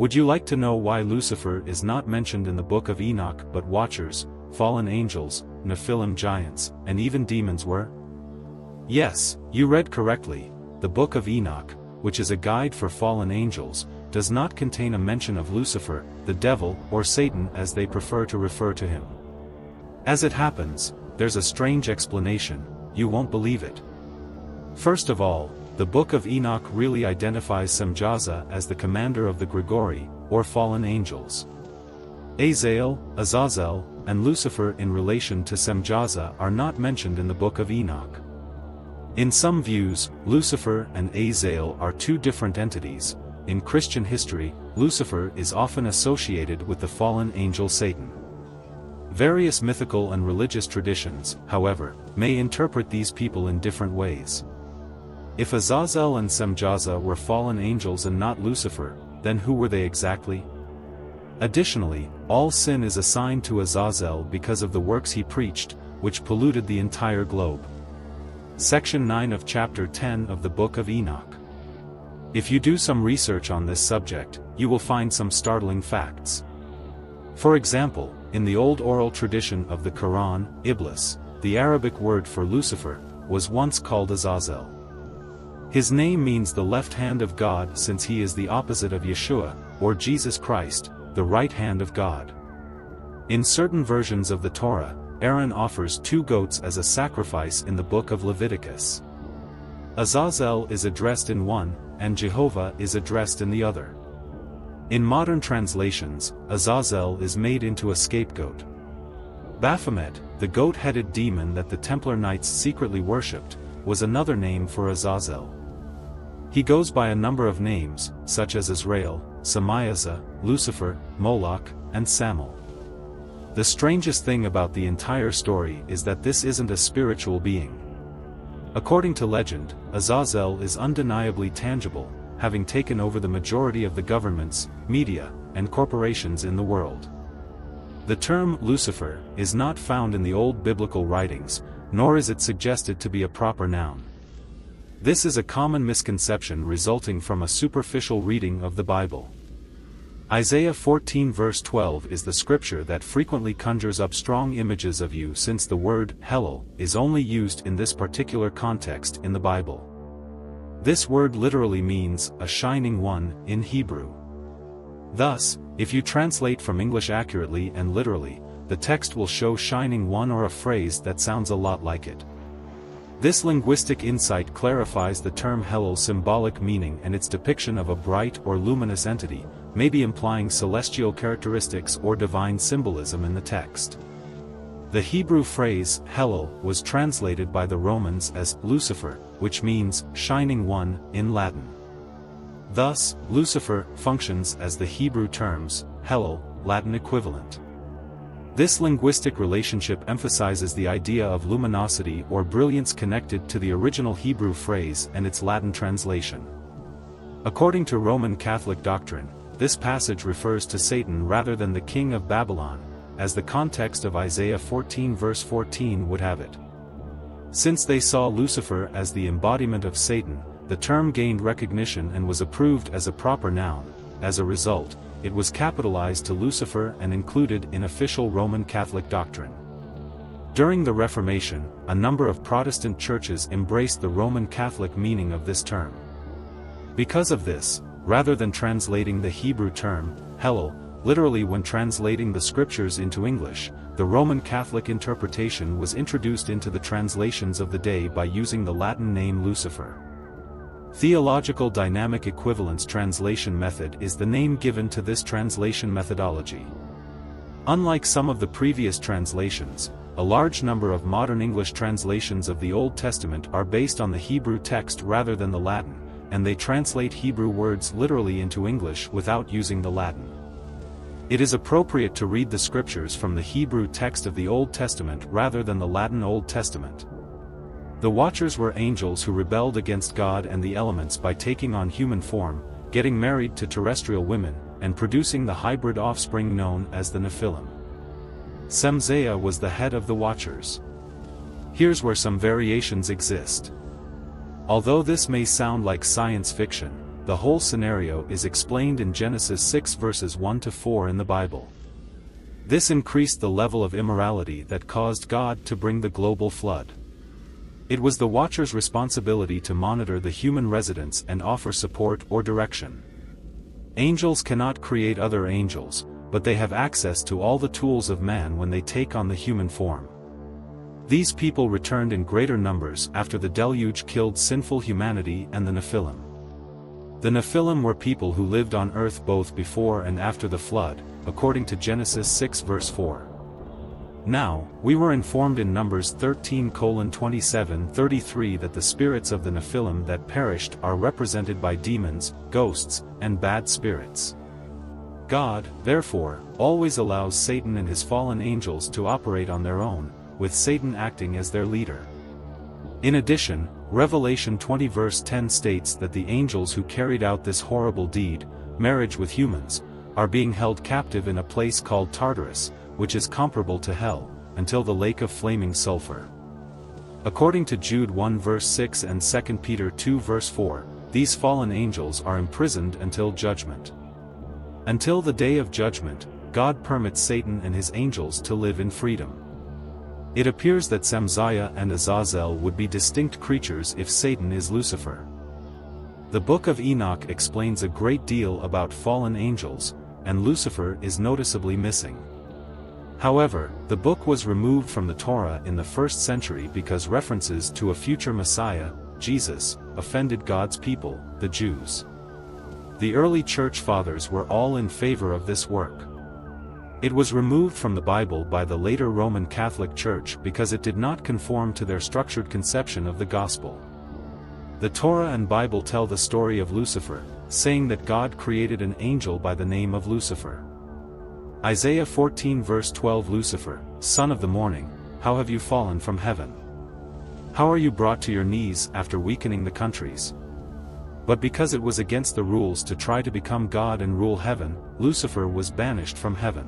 Would you like to know why Lucifer is not mentioned in the book of Enoch but watchers, fallen angels, Nephilim giants, and even demons were? Yes, you read correctly, the book of Enoch, which is a guide for fallen angels, does not contain a mention of Lucifer, the devil, or Satan as they prefer to refer to him. As it happens, there's a strange explanation, you won't believe it. First of all, the Book of Enoch really identifies Semjaza as the commander of the Grigori, or fallen angels. Azael, Azazel, and Lucifer in relation to Semjaza are not mentioned in the Book of Enoch. In some views, Lucifer and Azael are two different entities. In Christian history, Lucifer is often associated with the fallen angel Satan. Various mythical and religious traditions, however, may interpret these people in different ways. If Azazel and Semjaza were fallen angels and not Lucifer, then who were they exactly? Additionally, all sin is assigned to Azazel because of the works he preached, which polluted the entire globe. Section 9 of Chapter 10 of the Book of Enoch. If you do some research on this subject, you will find some startling facts. For example, in the old oral tradition of the Quran, Iblis, the Arabic word for Lucifer, was once called Azazel. His name means the left hand of God since he is the opposite of Yeshua, or Jesus Christ, the right hand of God. In certain versions of the Torah, Aaron offers two goats as a sacrifice in the book of Leviticus. Azazel is addressed in one, and Jehovah is addressed in the other. In modern translations, Azazel is made into a scapegoat. Baphomet, the goat-headed demon that the Templar Knights secretly worshipped, was another name for Azazel. He goes by a number of names, such as Israel, Samayaza, Lucifer, Moloch, and Samael. The strangest thing about the entire story is that this isn't a spiritual being. According to legend, Azazel is undeniably tangible, having taken over the majority of the governments, media, and corporations in the world. The term Lucifer is not found in the old biblical writings, nor is it suggested to be a proper noun. This is a common misconception resulting from a superficial reading of the Bible. Isaiah 14 verse 12 is the scripture that frequently conjures up strong images of you since the word Helel is only used in this particular context in the Bible. This word literally means a shining one in Hebrew. Thus, if you translate from English accurately and literally, the text will show shining one or a phrase that sounds a lot like it. This linguistic insight clarifies the term Helel's symbolic meaning and its depiction of a bright or luminous entity, maybe implying celestial characteristics or divine symbolism in the text. The Hebrew phrase, Helel, was translated by the Romans as Lucifer, which means, shining one, in Latin. Thus, Lucifer functions as the Hebrew terms, Helel, Latin equivalent. This linguistic relationship emphasizes the idea of luminosity or brilliance connected to the original Hebrew phrase and its Latin translation. According to Roman Catholic doctrine, this passage refers to Satan rather than the king of Babylon, as the context of Isaiah 14 verse 14 would have it. Since they saw Lucifer as the embodiment of Satan, the term gained recognition and was approved as a proper noun, as a result, it was capitalized to Lucifer and included in official Roman Catholic doctrine. During the Reformation, a number of Protestant churches embraced the Roman Catholic meaning of this term. Because of this, rather than translating the Hebrew term, Helel, literally when translating the scriptures into English, the Roman Catholic interpretation was introduced into the translations of the day by using the Latin name Lucifer. Theological Dynamic Equivalence Translation Method is the name given to this translation methodology. Unlike some of the previous translations, a large number of modern English translations of the Old Testament are based on the Hebrew text rather than the Latin, and they translate Hebrew words literally into English without using the Latin. It is appropriate to read the scriptures from the Hebrew text of the Old Testament rather than the Latin Old Testament. The Watchers were angels who rebelled against God and the elements by taking on human form, getting married to terrestrial women, and producing the hybrid offspring known as the Nephilim. Semzaya was the head of the Watchers. Here's where some variations exist. Although this may sound like science fiction, the whole scenario is explained in Genesis 6 verses 1 to 4 in the Bible. This increased the level of immorality that caused God to bring the global flood. It was the Watcher's responsibility to monitor the human residents and offer support or direction. Angels cannot create other angels, but they have access to all the tools of man when they take on the human form. These people returned in greater numbers after the deluge killed sinful humanity and the Nephilim. The Nephilim were people who lived on earth both before and after the flood, according to Genesis 6 verse 4. Now, we were informed in Numbers 13 27 33 that the spirits of the Nephilim that perished are represented by demons, ghosts, and bad spirits. God, therefore, always allows Satan and his fallen angels to operate on their own, with Satan acting as their leader. In addition, Revelation 20 verse 10 states that the angels who carried out this horrible deed, marriage with humans, are being held captive in a place called Tartarus, which is comparable to hell, until the lake of flaming sulfur. According to Jude 1 verse 6 and 2 Peter 2 verse 4, these fallen angels are imprisoned until judgment. Until the day of judgment, God permits Satan and his angels to live in freedom. It appears that Samziah and Azazel would be distinct creatures if Satan is Lucifer. The Book of Enoch explains a great deal about fallen angels, and Lucifer is noticeably missing. However, the book was removed from the Torah in the first century because references to a future Messiah, Jesus, offended God's people, the Jews. The early church fathers were all in favor of this work. It was removed from the Bible by the later Roman Catholic Church because it did not conform to their structured conception of the gospel. The Torah and Bible tell the story of Lucifer, saying that God created an angel by the name of Lucifer. Isaiah 14 verse 12 Lucifer, son of the morning, how have you fallen from heaven? How are you brought to your knees after weakening the countries? But because it was against the rules to try to become God and rule heaven, Lucifer was banished from heaven.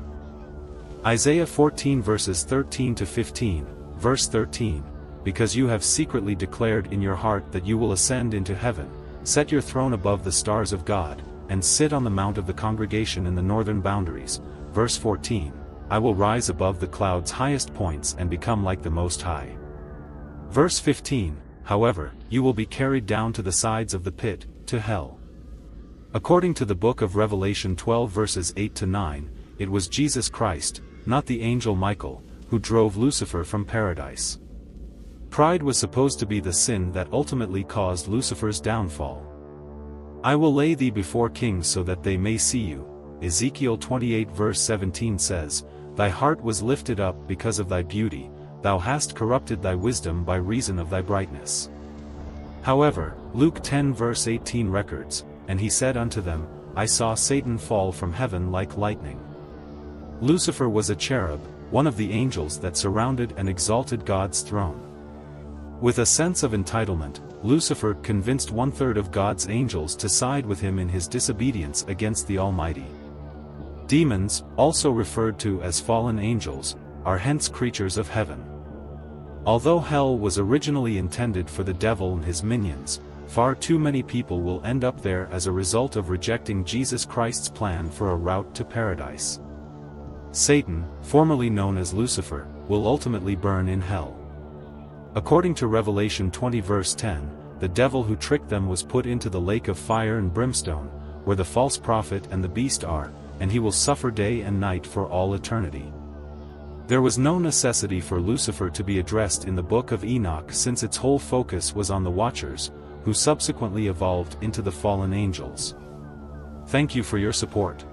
Isaiah 14 verses 13 to 15, verse 13, Because you have secretly declared in your heart that you will ascend into heaven, set your throne above the stars of God, and sit on the mount of the congregation in the northern boundaries, verse 14, I will rise above the clouds' highest points and become like the Most High. Verse 15, however, you will be carried down to the sides of the pit, to hell. According to the book of Revelation 12 verses 8 to 9, it was Jesus Christ, not the angel Michael, who drove Lucifer from paradise. Pride was supposed to be the sin that ultimately caused Lucifer's downfall. I will lay thee before kings so that they may see you. Ezekiel 28 verse 17 says, Thy heart was lifted up because of thy beauty, thou hast corrupted thy wisdom by reason of thy brightness. However, Luke 10 verse 18 records, And he said unto them, I saw Satan fall from heaven like lightning. Lucifer was a cherub, one of the angels that surrounded and exalted God's throne. With a sense of entitlement, Lucifer convinced one-third of God's angels to side with him in his disobedience against the Almighty. Demons, also referred to as fallen angels, are hence creatures of heaven. Although hell was originally intended for the devil and his minions, far too many people will end up there as a result of rejecting Jesus Christ's plan for a route to paradise. Satan, formerly known as Lucifer, will ultimately burn in hell. According to Revelation 20 verse 10, the devil who tricked them was put into the lake of fire and brimstone, where the false prophet and the beast are, and he will suffer day and night for all eternity. There was no necessity for Lucifer to be addressed in the book of Enoch since its whole focus was on the Watchers, who subsequently evolved into the fallen angels. Thank you for your support.